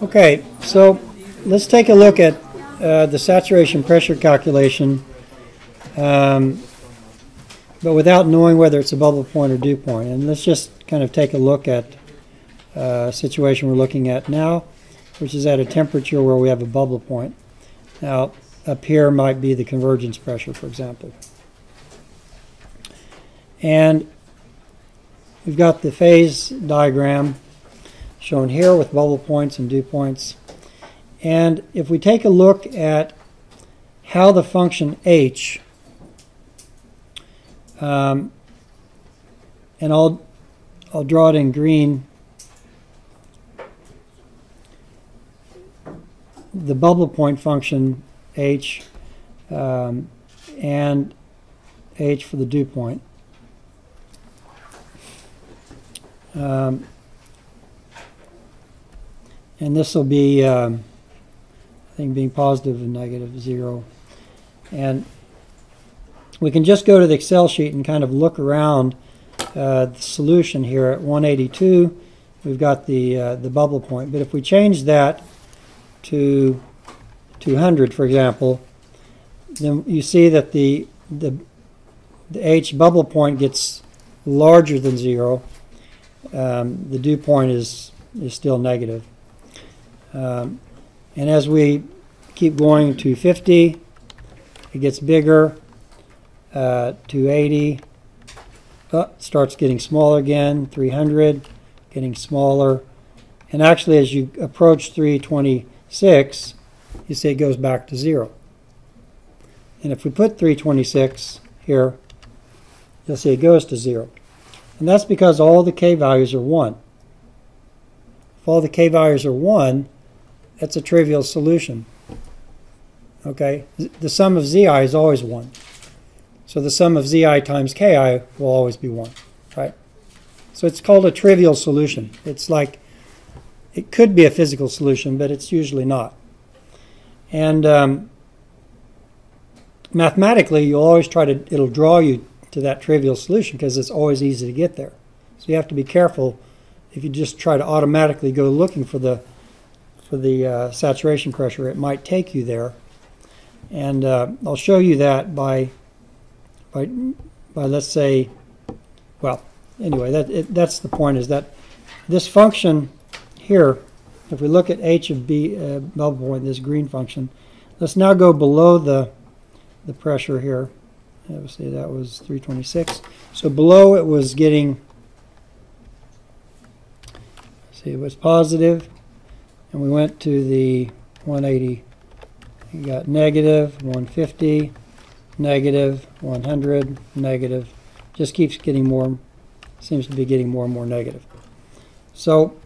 Okay, so let's take a look at uh, the saturation pressure calculation, um, but without knowing whether it's a bubble point or dew point. And let's just kind of take a look at uh, situation we're looking at now, which is at a temperature where we have a bubble point. Now, up here might be the convergence pressure, for example. And we've got the phase diagram shown here with bubble points and dew points. And if we take a look at how the function h, um, and I'll, I'll draw it in green, the bubble point function h um, and h for the dew point. Um, and this will be, um, I think, being positive and negative zero. And we can just go to the Excel sheet and kind of look around uh, the solution here at 182. We've got the uh, the bubble point, but if we change that to 200, for example, then you see that the the the H bubble point gets larger than zero. Um, the dew point is is still negative. Um, and as we keep going to 50, it gets bigger. Uh, 280, oh, starts getting smaller again. 300, getting smaller. And actually, as you approach 326, you see it goes back to zero. And if we put 326 here, you'll see it goes to zero. And that's because all the k values are 1. If all the k values are 1, that's a trivial solution. Okay? The sum of zi is always 1. So the sum of zi times ki will always be 1. Right? So it's called a trivial solution. It's like, it could be a physical solution, but it's usually not. And um, mathematically, you'll always try to, it'll draw you to that trivial solution because it's always easy to get there. So you have to be careful if you just try to automatically go looking for the for the uh, saturation pressure, it might take you there. And uh, I'll show you that by, by, by let's say, well, anyway, that, it, that's the point is that this function here, if we look at h of b uh, point, this green function, let's now go below the, the pressure here. Obviously that was 326. So below it was getting, see it was positive, and we went to the 180 you got negative 150 negative 100 negative. Just keeps getting more seems to be getting more and more negative. So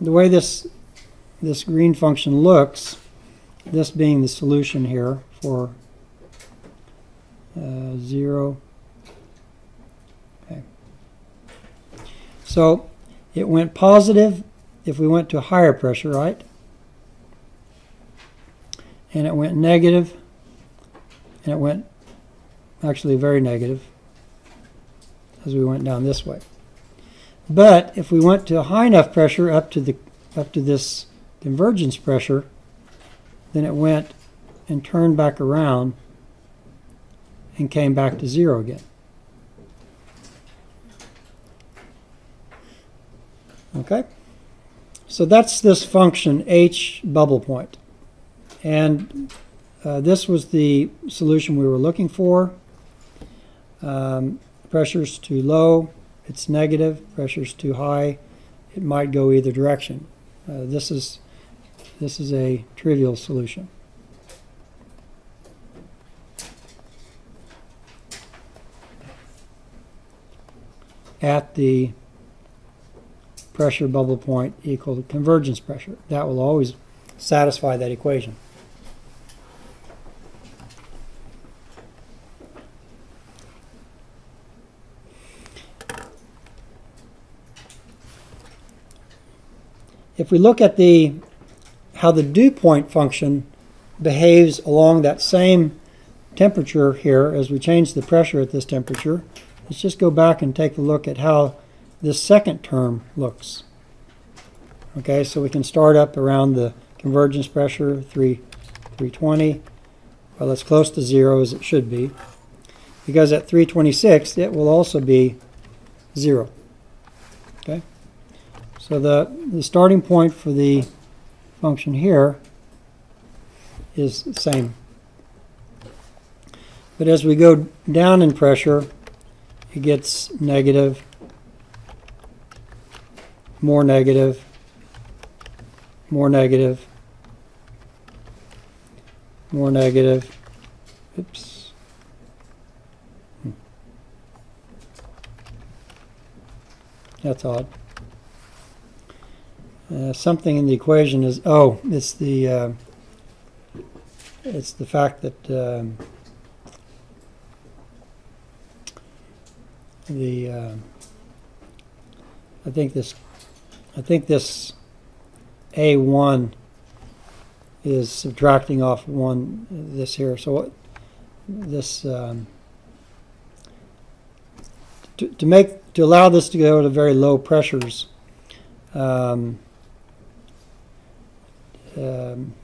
the way this this green function looks this being the solution here for uh, 0 okay. So it went positive if we went to higher pressure, right? And it went negative, and it went actually very negative as we went down this way. But if we went to high enough pressure up to the up to this convergence pressure, then it went and turned back around and came back to zero again. Okay? So that's this function h bubble point. And uh, this was the solution we were looking for. Um, pressure's too low, it's negative. Pressure's too high, it might go either direction. Uh, this is this is a trivial solution. At the pressure bubble point equal to convergence pressure. That will always satisfy that equation. If we look at the how the dew point function behaves along that same temperature here as we change the pressure at this temperature, let's just go back and take a look at how this second term looks. Okay, so we can start up around the convergence pressure, 3, 320. Well, as close to zero as it should be. Because at 326, it will also be zero. Okay? So the, the starting point for the function here is the same. But as we go down in pressure, it gets negative, more negative, more negative, more negative. Oops. Hmm. That's odd. Uh, something in the equation is oh, it's the uh, it's the fact that um, the uh, I think this I think this A1 is subtracting off one this here. So what this um, to, to make to allow this to go to very low pressures um, um,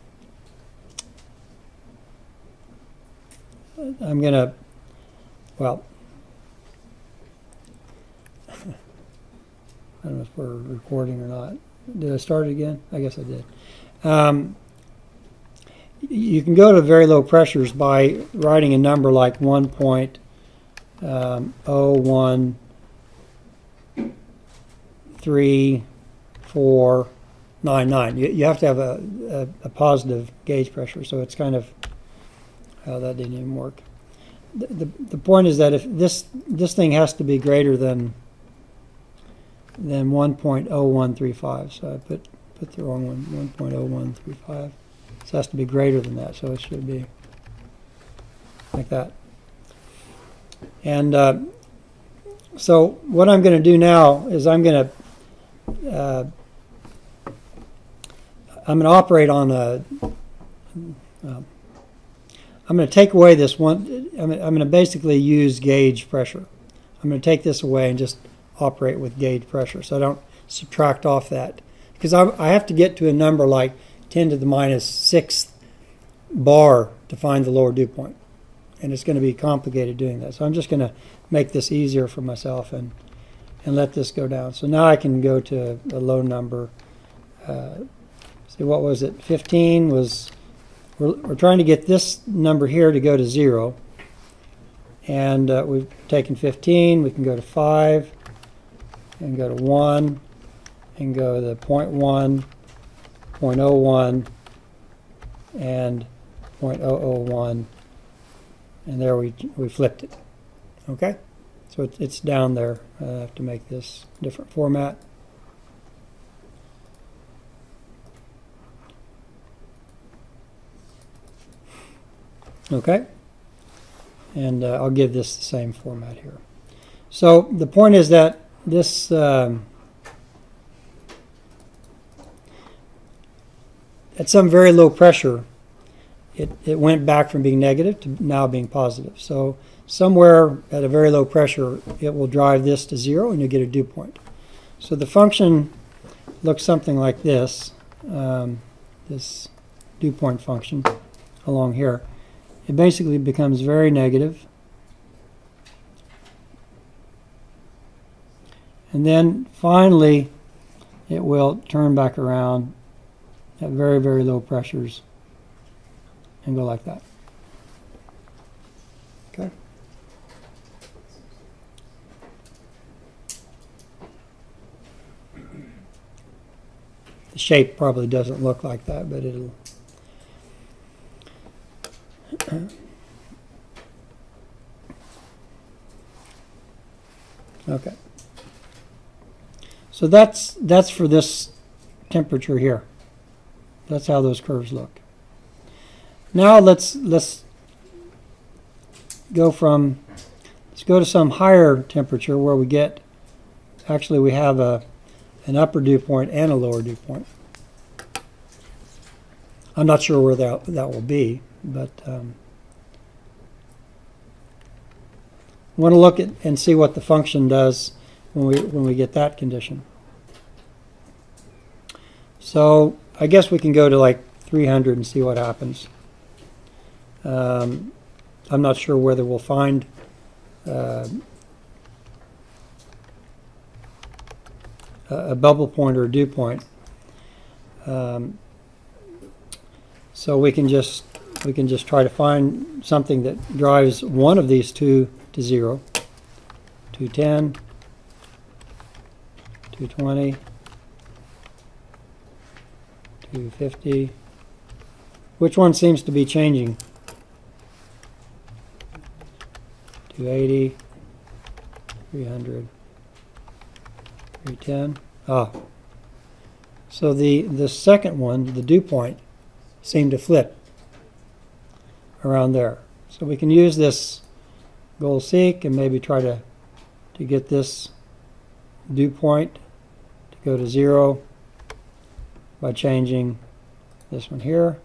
I'm gonna well I don't know if we're recording or not. Did I start it again? I guess I did. Um, you can go to very low pressures by writing a number like 1.013499. You, you have to have a, a, a positive gauge pressure, so it's kind of, oh, that didn't even work. The, the, the point is that if this, this thing has to be greater than than 1.0135. So I put put the wrong one, 1.0135. This has to be greater than that, so it should be like that. And uh, so what I'm going to do now is I'm going to uh, I'm going to operate on a. Uh, I'm going to take away this one. I'm going to basically use gauge pressure. I'm going to take this away and just operate with gauge pressure. So I don't subtract off that. Because I, I have to get to a number like 10 to the minus sixth bar to find the lower dew point. And it's going to be complicated doing that. So I'm just going to make this easier for myself and, and let this go down. So now I can go to a low number. Uh, see, what was it? 15 was, we're, we're trying to get this number here to go to 0. And uh, we've taken 15, we can go to 5, and go to 1 and go to 0.1, 0.01, and 0.001, and there we, we flipped it. Okay? So it, it's down there. I have to make this different format. Okay? And uh, I'll give this the same format here. So the point is that this um, at some very low pressure, it, it went back from being negative to now being positive. So somewhere at a very low pressure, it will drive this to zero and you get a dew point. So the function looks something like this, um, this dew point function along here. It basically becomes very negative And then finally, it will turn back around at very, very low pressures and go like that. Okay. The shape probably doesn't look like that, but it'll okay. So that's that's for this temperature here. That's how those curves look. Now let's let's go from let's go to some higher temperature where we get actually we have a an upper dew point and a lower dew point. I'm not sure where that that will be, but um, want to look at and see what the function does when we when we get that condition. So I guess we can go to like 300 and see what happens. Um, I'm not sure whether we'll find uh, a bubble point or a dew point. Um, so we can just we can just try to find something that drives one of these two to zero. 210, 220, 250. Which one seems to be changing? 280, 300, 310. Ah. So the, the second one, the dew point, seemed to flip around there. So we can use this goal seek and maybe try to, to get this dew point go to zero by changing this one here.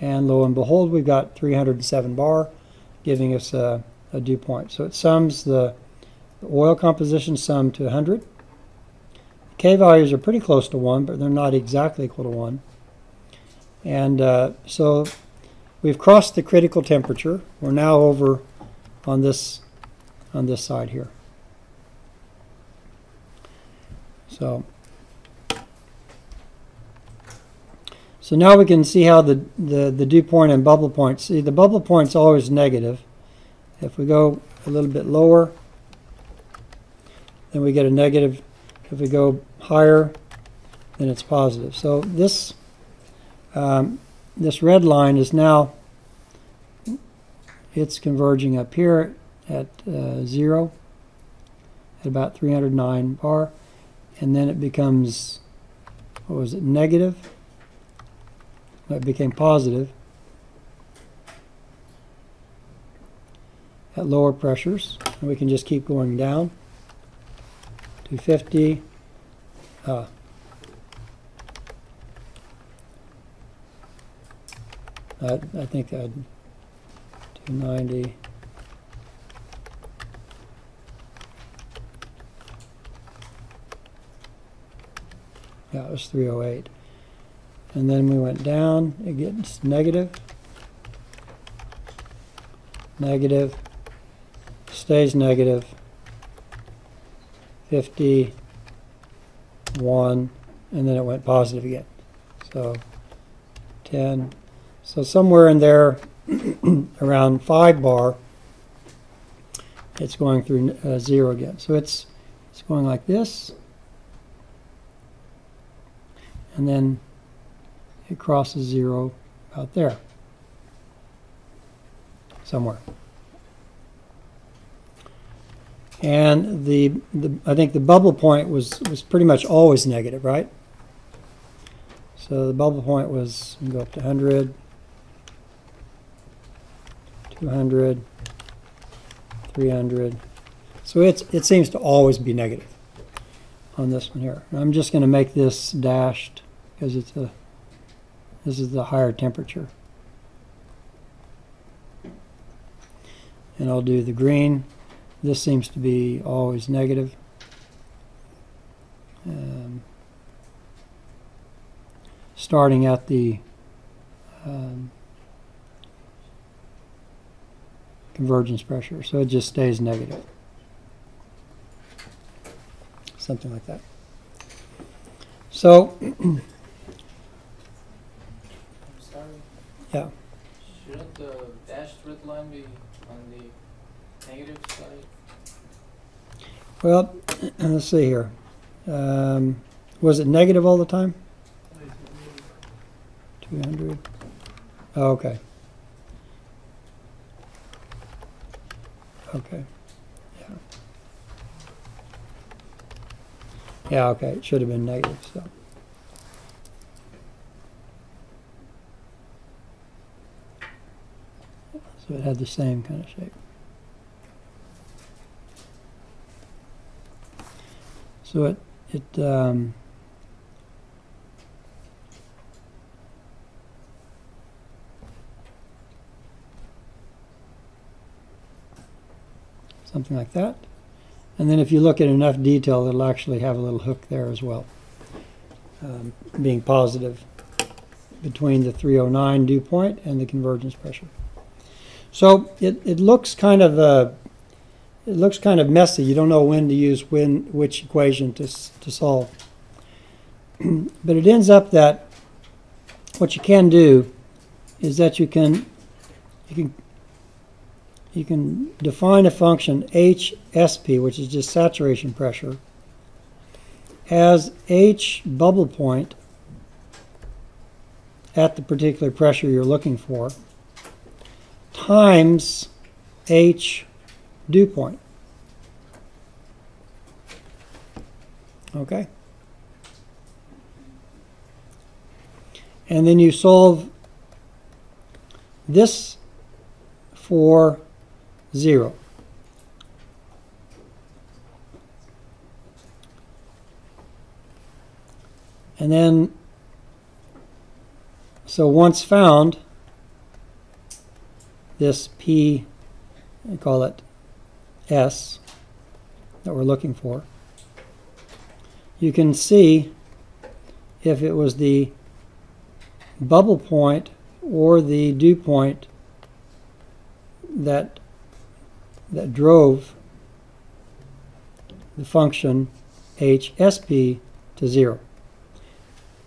And lo and behold, we've got 307 bar giving us a, a dew point. So it sums the, the oil composition sum to 100. K values are pretty close to 1, but they're not exactly equal to 1. And uh, so we've crossed the critical temperature. We're now over on this on this side here. So so now we can see how the, the, the dew point and bubble point. See the bubble point's always negative. If we go a little bit lower, then we get a negative. If we go higher, then it's positive. So this um, this red line is now it's converging up here at uh, zero at about 309 bar and then it becomes what was it negative it became positive at lower pressures and we can just keep going down 250 uh, I, I think I'd 290. Yeah, it was 308. And then we went down, it gets negative, negative, stays negative, 50, 1, and then it went positive again. So 10. So somewhere in there, around 5 bar, it's going through uh, 0 again. So it's, it's going like this. And then it crosses 0 out there. Somewhere. And the, the I think the bubble point was, was pretty much always negative, right? So the bubble point was, go up to 100, 200, 300. So it's, it seems to always be negative on this one here. And I'm just going to make this dashed because it's a, this is the higher temperature. And I'll do the green. This seems to be always negative. Um, starting at the um, convergence pressure. So it just stays negative. Something like that. So, I'm sorry. Yeah. Shouldn't the dashed red line be on the negative side? well, let's see here. Um, was it negative all the time? 200. Oh, okay. Okay. Yeah. Yeah, okay. It should have been negative, so. So it had the same kind of shape. So it, it, um, something like that. And then if you look at enough detail, it'll actually have a little hook there as well. um, being positive between the 309 dew point and the convergence pressure. So it, it looks kind of uh, it looks kind of messy. You don't know when to use when which equation to to solve. but it ends up that what you can do is that you can you can you can define a function HSP, which is just saturation pressure, as H bubble point at the particular pressure you're looking for times H dew point. Okay? And then you solve this for zero. And then, so once found, this P, I call it S, that we're looking for, you can see if it was the bubble point or the dew point that that drove the function hsp to zero.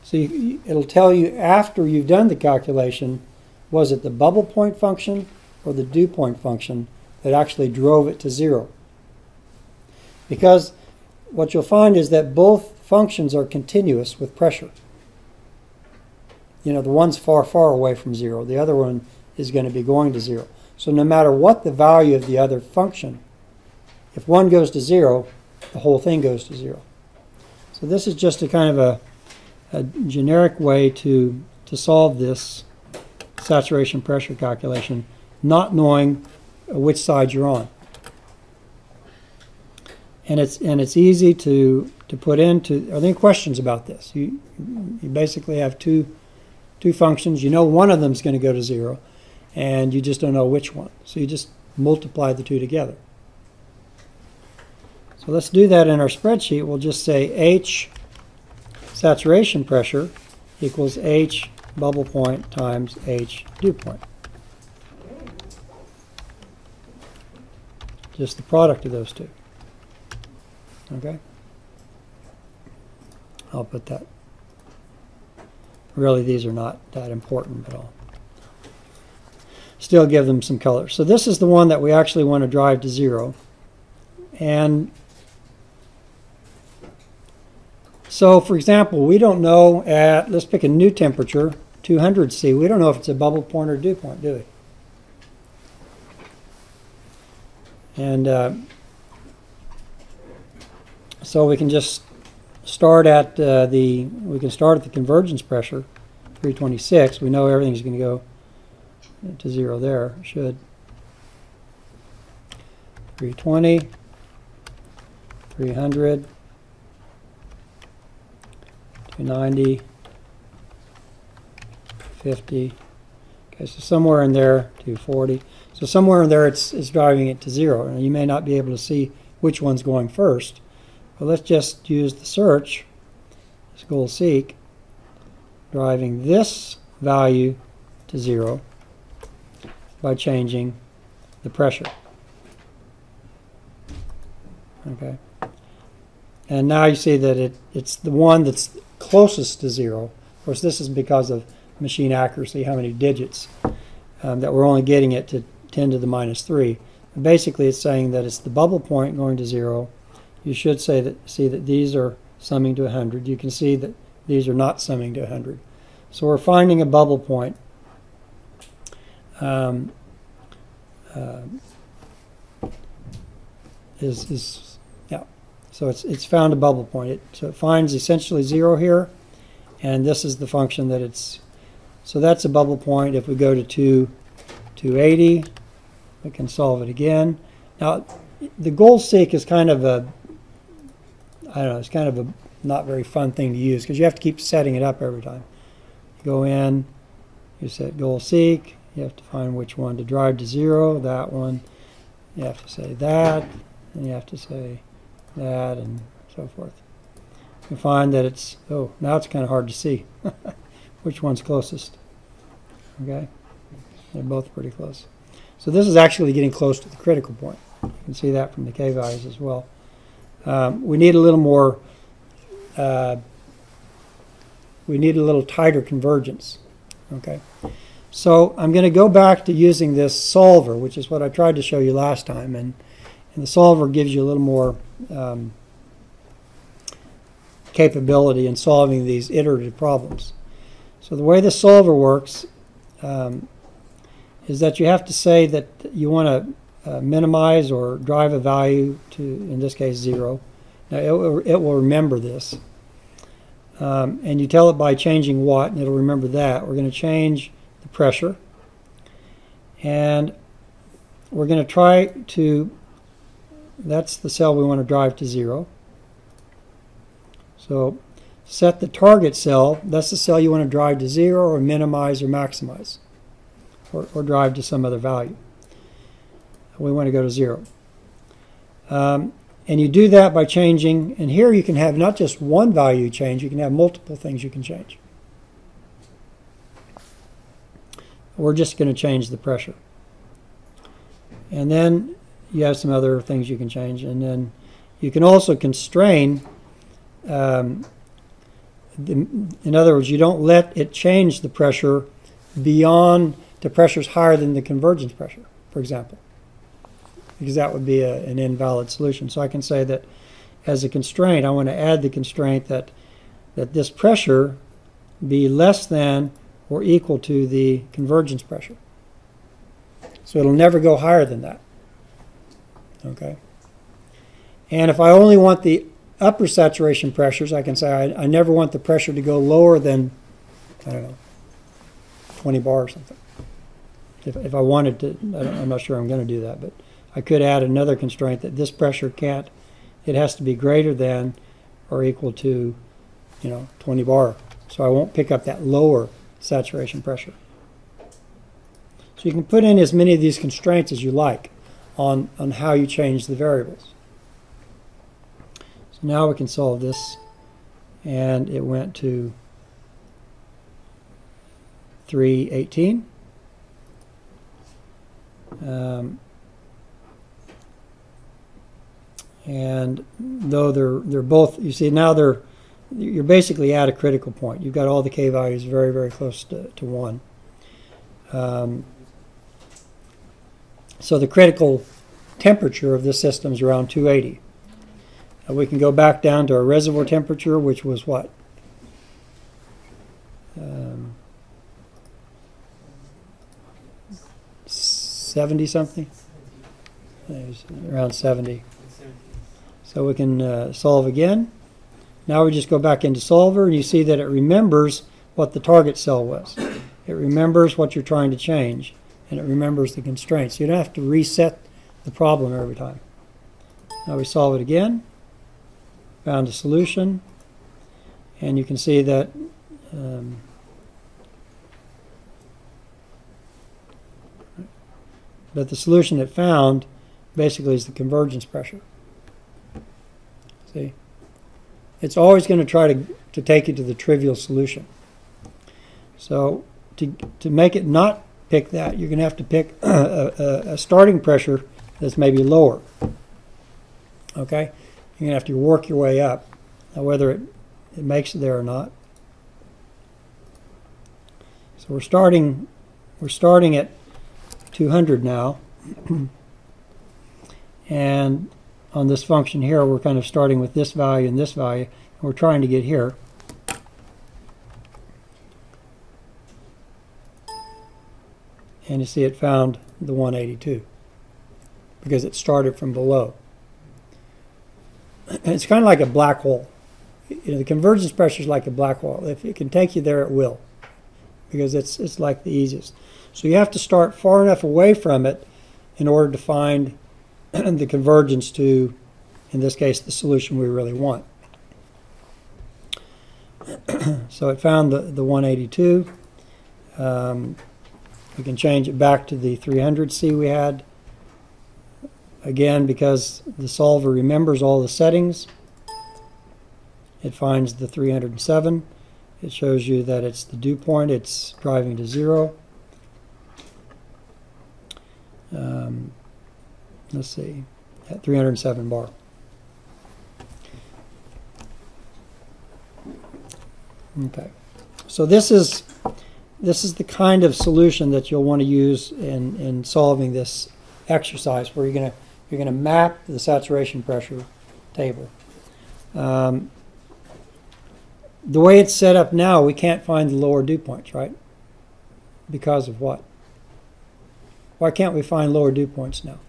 So you, it'll tell you after you've done the calculation, was it the bubble point function or the dew point function that actually drove it to zero? Because what you'll find is that both functions are continuous with pressure. You know, the one's far, far away from zero. The other one is going to be going to zero. So no matter what the value of the other function, if one goes to zero, the whole thing goes to zero. So this is just a kind of a, a generic way to, to solve this saturation pressure calculation, not knowing which side you're on. And it's, and it's easy to, to put into, are there any questions about this? You, you basically have two, two functions. You know one of them is going to go to zero and you just don't know which one. So you just multiply the two together. So let's do that in our spreadsheet. We'll just say H saturation pressure equals H bubble point times H dew point. Just the product of those two. Okay? I'll put that. Really, these are not that important at all still give them some color. So this is the one that we actually want to drive to zero. And so, for example, we don't know at, let's pick a new temperature, 200 C. We don't know if it's a bubble point or dew point, do we? And uh, so we can just start at uh, the, we can start at the convergence pressure, 326. We know everything's going to go to zero there, should. 320, 300, 290, 50. Okay, so somewhere in there, 240. So somewhere in there it's, it's driving it to zero. And you may not be able to see which one's going first. But let's just use the search, goal seek, driving this value to zero by changing the pressure. Okay. And now you see that it, it's the one that's closest to zero. Of course, this is because of machine accuracy, how many digits, um, that we're only getting it to 10 to the minus 3. Basically, it's saying that it's the bubble point going to zero. You should say that see that these are summing to 100. You can see that these are not summing to 100. So we're finding a bubble point um, uh, is is yeah. So it's it's found a bubble point. It, so it finds essentially zero here, and this is the function that it's. So that's a bubble point. If we go to two, 280, we can solve it again. Now, the goal seek is kind of a. I don't know. It's kind of a not very fun thing to use because you have to keep setting it up every time. You go in, you set goal seek, you have to find which one to drive to zero, that one. You have to say that, and you have to say that, and so forth. you find that it's, oh, now it's kind of hard to see which one's closest. Okay? They're both pretty close. So this is actually getting close to the critical point. You can see that from the K values as well. Um, we need a little more, uh, we need a little tighter convergence. Okay? So I'm going to go back to using this solver, which is what I tried to show you last time. And, and the solver gives you a little more um, capability in solving these iterative problems. So the way the solver works um, is that you have to say that you want to uh, minimize or drive a value to, in this case, zero. Now it, will- it will remember this. Um, and you tell it by changing what, and it'll remember that. We're going to change the pressure. And we're going to try to, that's the cell we want to drive to zero. So set the target cell, that's the cell you want to drive to zero or minimize or maximize or, or drive to some other value. We want to go to zero. Um, and you do that by changing, and here you can have not just one value change, you can have multiple things you can change. We're just going to change the pressure. And then you have some other things you can change, and then you can also constrain. Um, the, in other words, you don't let it change the pressure beyond the pressure is higher than the convergence pressure, for example, because that would be a, an invalid solution. So I can say that as a constraint, I want to add the constraint that that this pressure be less than or equal to the convergence pressure. So it'll never go higher than that. Okay. And if I only want the upper saturation pressures, I can say I, I never want the pressure to go lower than, I don't know, 20 bar or something. If, if I wanted to, I I'm not sure I'm going to do that, but I could add another constraint that this pressure can't, it has to be greater than or equal to, you know, 20 bar. So I won't pick up that lower saturation pressure. So you can put in as many of these constraints as you like on, on how you change the variables. So now we can solve this, and it went to 318. Um, and though they're they're both, you see now they're you're basically at a critical point. You've got all the k values very very close to, to one. Um, so the critical temperature of this system is around 280. Uh, we can go back down to our reservoir temperature, which was what? Um, 70 something? Around 70. So we can uh, solve again. Now we just go back into solver and you see that it remembers what the target cell was. It remembers what you're trying to change and it remembers the constraints. You don't have to reset the problem every time. Now we solve it again. Found a solution. And you can see that um, that the solution it found basically is the convergence pressure. See? It's always going to try to, to take you to the trivial solution. So to, to make it not pick that, you're going to have to pick a, a, a starting pressure that's maybe lower. Okay? You're going to have to work your way up. Now, whether it, it makes it there or not. So we're starting we're starting at 200 now. and on this function here, we're kind of starting with this value and this value, and we're trying to get here. And you see it found the 182 because it started from below. And it's kind of like a black hole. You know, the convergence pressure is like a black hole. If it can take you there, it will, because it's it's like the easiest. So you have to start far enough away from it in order to find the convergence to, in this case, the solution we really want. so it found the, the 182. Um, we can change it back to the 300C we had. Again, because the solver remembers all the settings. It finds the 307. It shows you that it's the dew point. It's driving to zero. Let's see, at 307 bar. Okay, so this is this is the kind of solution that you'll want to use in, in solving this exercise, where you're gonna you're gonna map the saturation pressure table. Um, the way it's set up now, we can't find the lower dew points, right? Because of what? Why can't we find lower dew points now?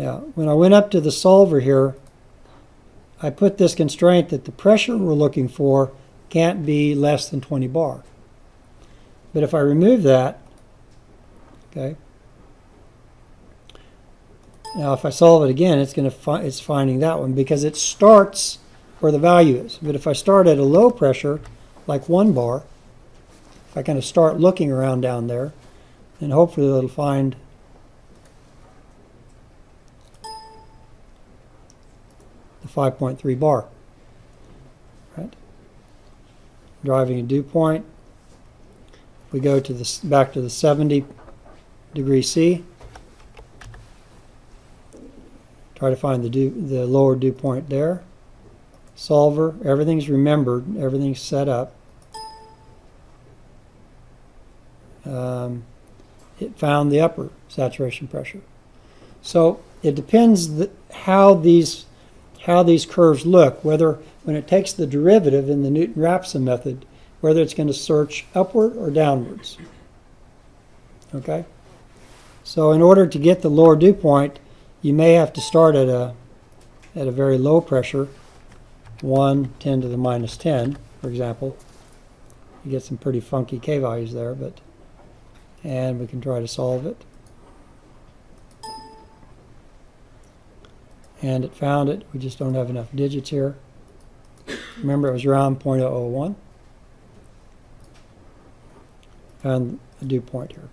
Yeah, when I went up to the solver here, I put this constraint that the pressure we're looking for can't be less than 20 bar. But if I remove that, okay, now if I solve it again, it's going to fi- it's finding that one because it starts where the value is. But if I start at a low pressure, like one bar, if I kind of start looking around down there, and hopefully it'll find the 5.3 bar. Right? Driving a dew point. We go to the back to the 70 degree C. Try to find the dew, the lower dew point there. Solver, everything's remembered, everything's set up. Um, it found the upper saturation pressure. So it depends the, how these how these curves look, whether when it takes the derivative in the Newton-Raphson method, whether it's going to search upward or downwards. Okay? So in order to get the lower dew point, you may have to start at a at a very low pressure, 1, 10 to the minus 10, for example. You get some pretty funky K values there, but and we can try to solve it. And it found it. We just don't have enough digits here. Remember, it was around 0.001. Found a dew point here.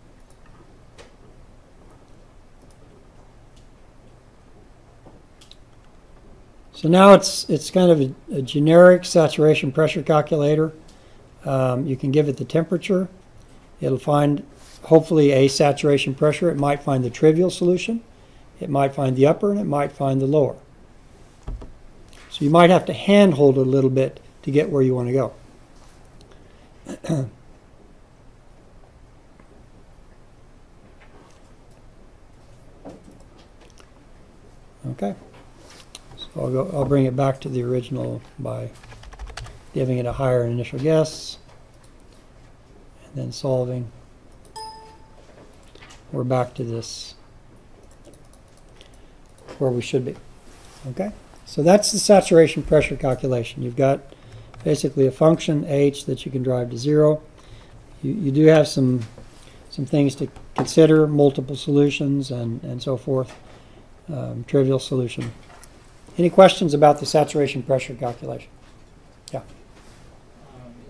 So now it's it's kind of a, a generic saturation pressure calculator. Um, you can give it the temperature. It'll find hopefully a saturation pressure. It might find the trivial solution. It might find the upper and it might find the lower. So you might have to handhold it a little bit to get where you want to go. okay. So I'll go I'll bring it back to the original by giving it a higher initial guess and then solving. We're back to this where we should be. Okay? So that's the saturation pressure calculation. You've got basically a function h that you can drive to zero. You, you do have some some things to consider, multiple solutions and, and so forth, um, trivial solution. Any questions about the saturation pressure calculation? Um,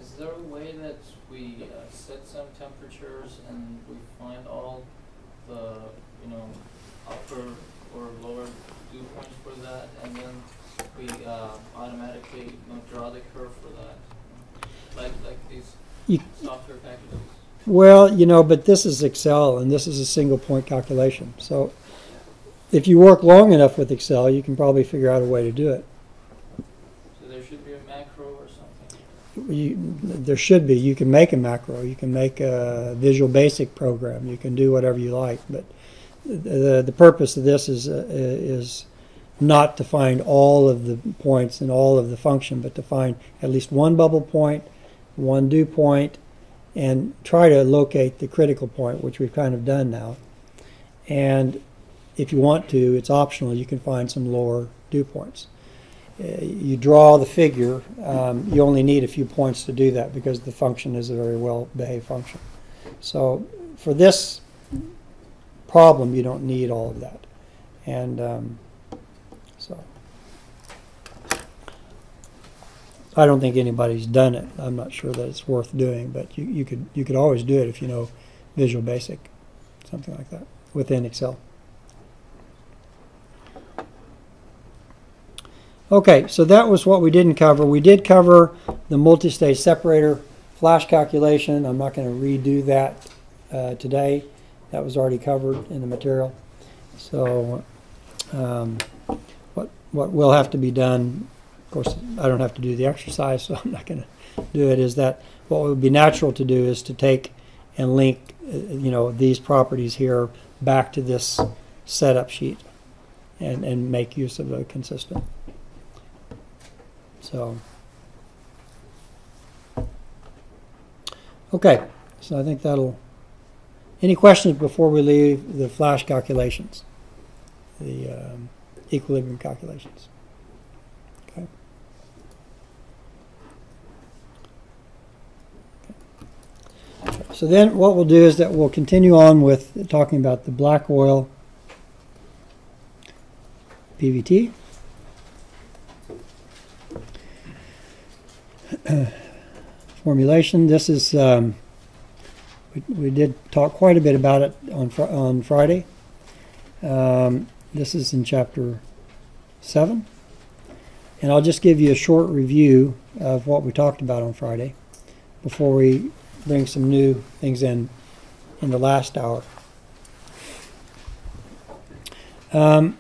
is there a way that we uh, set some temperatures and we find all the, you know, upper or lower dew points for that, and then we uh, automatically draw the curve for that, like like these You- software packages? Well, you know, but this is Excel and this is a single point calculation. So if you work long enough with Excel, you can probably figure out a way to do it. So there should be a macro or something. You, there should be. You can make a macro. You can make a Visual Basic program. You can do whatever you like. But the the purpose of this is uh, is not to find all of the points and all of the function, but to find at least one bubble point, one dew point, and try to locate the critical point, which we've kind of done now. And if you want to, it's optional. You can find some lower dew points. Uh, you draw the figure. Um, you only need a few points to do that because the function is a very well behaved function. So for this problem, you don't need all of that. And um, so I don't think anybody's done it. I'm not sure that it's worth doing, but you, you could you could always do it if you know Visual Basic, something like that within Excel. Okay, so that was what we didn't cover. We did cover the multi-stage separator flash calculation. I'm not going to redo that uh, today. That was already covered in the material. So um, what what will have to be done, of course, I don't have to do the exercise, so I'm not going to do it, is that what would be natural to do is to take and link, uh, you know, these properties here back to this setup sheet and, and make use of a consistent. So. Okay, so I think that'll, any questions before we leave the flash calculations? The um, equilibrium calculations? Okay. So then what we'll do is that we'll continue on with talking about the black oil PVT. Formulation, this is, um, we, we did talk quite a bit about it on, Fri- on Friday. Um, this is in chapter seven. And I'll just give you a short review of what we talked about on Friday before we bring some new things in in the last hour. Um,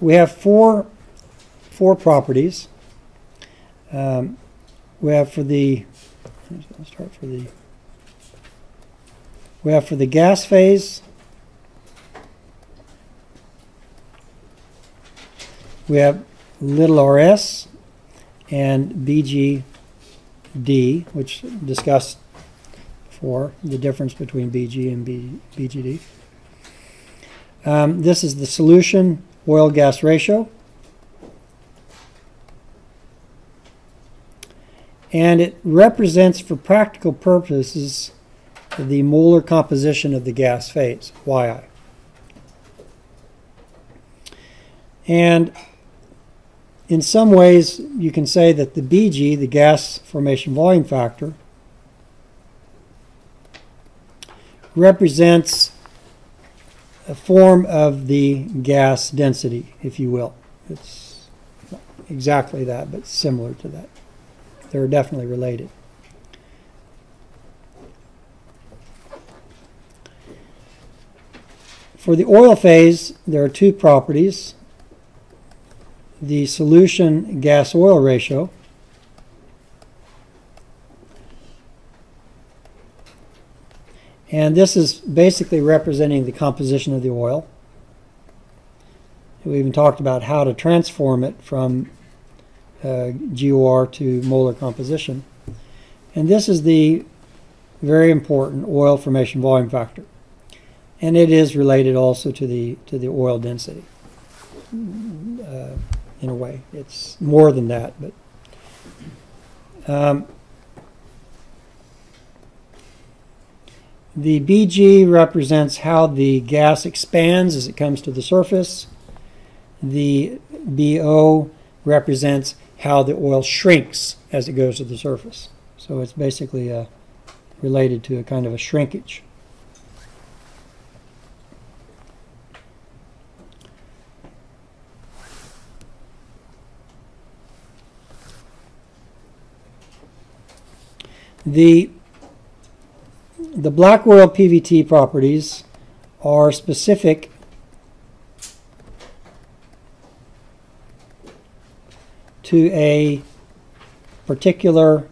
we have four four properties. Um, we have for the start for the we have for the gas phase. We have little rs and BGD, which discussed before the difference between BG and B, BGD. Um, this is the solution oil gas ratio. And it represents, for practical purposes, the molar composition of the gas phase, Yi. And in some ways, you can say that the BG, the gas formation volume factor, represents a form of the gas density, if you will. It's exactly that, but similar to that. They're definitely related. For the oil phase, there are two properties. The solution gas oil ratio, And this is basically representing the composition of the oil. We even talked about how to transform it from uh, GOR to molar composition. And this is the very important oil formation volume factor. And it is related also to the to the oil density. Uh, in a way, it's more than that, but um, The BG represents how the gas expands as it comes to the surface. The BO represents how the oil shrinks as it goes to the surface. So it's basically uh, related to a kind of a shrinkage. The the black oil PVT properties are specific to a particular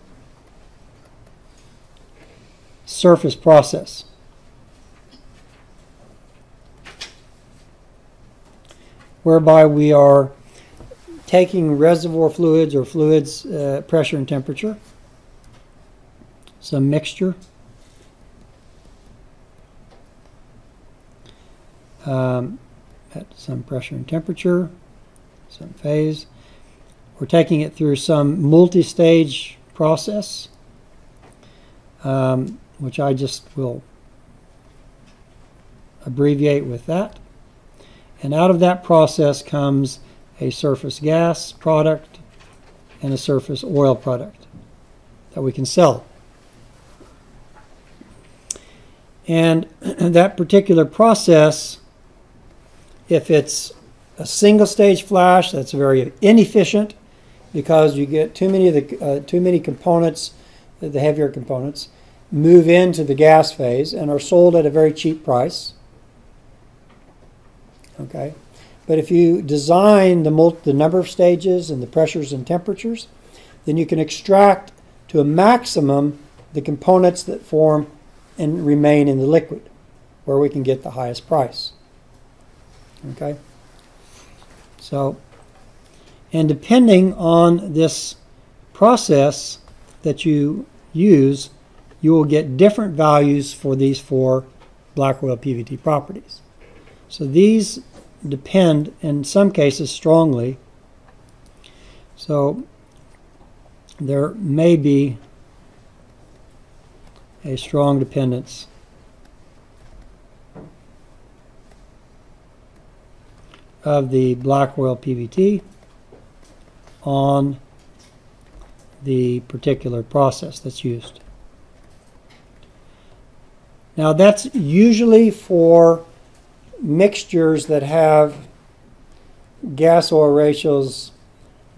surface process. Whereby we are taking reservoir fluids or fluids uh, pressure and temperature, some mixture, um, at some pressure and temperature, some phase. We're taking it through some multi-stage process, um, which I just will abbreviate with that. And out of that process comes a surface gas product and a surface oil product that we can sell. And that particular process if it's a single stage flash that's very inefficient because you get too many of the uh, too many components, the heavier components, move into the gas phase and are sold at a very cheap price. Okay, but if you design the the number of stages and the pressures and temperatures, then you can extract to a maximum the components that form and remain in the liquid, where we can get the highest price. Okay? So, and depending on this process that you use, you will get different values for these four black oil PVT properties. So these depend in some cases strongly. So there may be a strong dependence of the black oil PVT on the particular process that's used. Now that's usually for mixtures that have gas oil ratios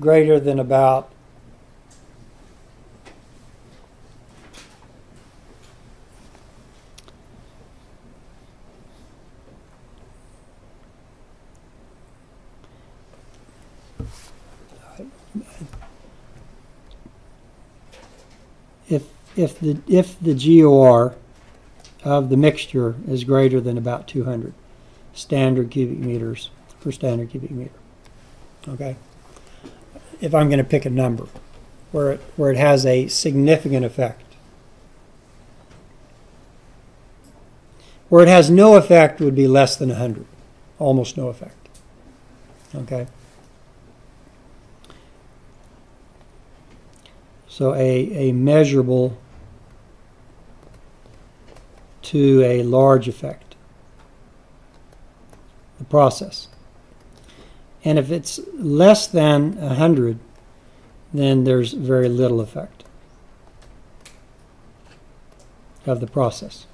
greater than about if if the if the GOR of the mixture is greater than about 200 standard cubic meters per standard cubic meter. Okay? If I'm going to pick a number where it, where it has a significant effect. Where it has no effect would be less than 100. Almost no effect. Okay? So a, a measurable to a large effect. The process. And if it's less than 100, then there's very little effect of the process.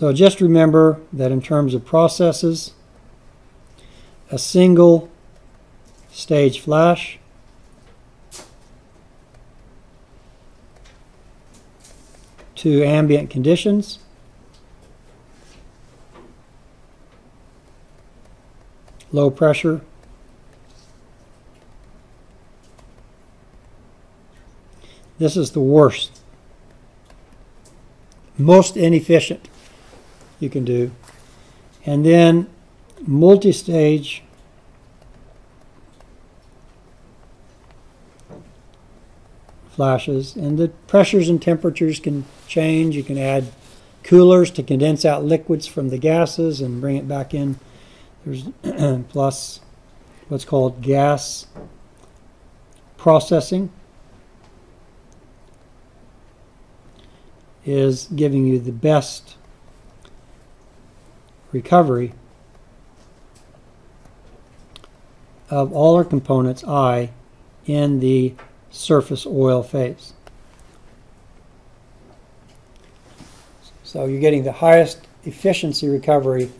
So just remember that in terms of processes, a single stage flash to ambient conditions low pressure this is the worst most inefficient you can do. And then multi-stage flashes. And the pressures and temperatures can change. You can add coolers to condense out liquids from the gases and bring it back in. There's plus what's called gas processing is giving you the best recovery of all our components I in the surface oil phase. So you're getting the highest efficiency recovery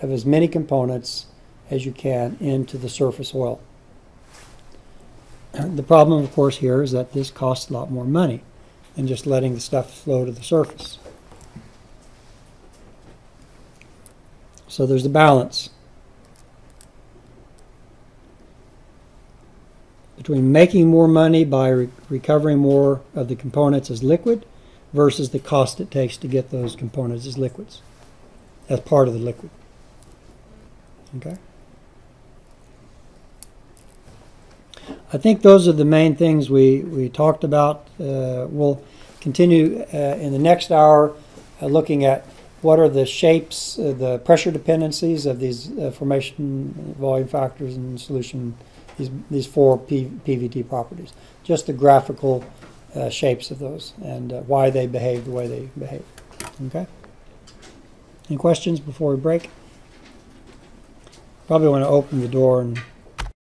of as many components as you can into the surface oil. The problem, of course, here is that this costs a lot more money than just letting the stuff flow to the surface. So there's the balance between making more money by re recovering more of the components as liquid versus the cost it takes to get those components as liquids, as part of the liquid. Okay? I think those are the main things we, we talked about. Uh, we'll continue uh, in the next hour uh, looking at what are the shapes, uh, the pressure dependencies of these uh, formation volume factors and solution, these, these four P, PVT properties. Just the graphical uh, shapes of those and uh, why they behave the way they behave. Okay? Any questions before we break? probably want to open the door and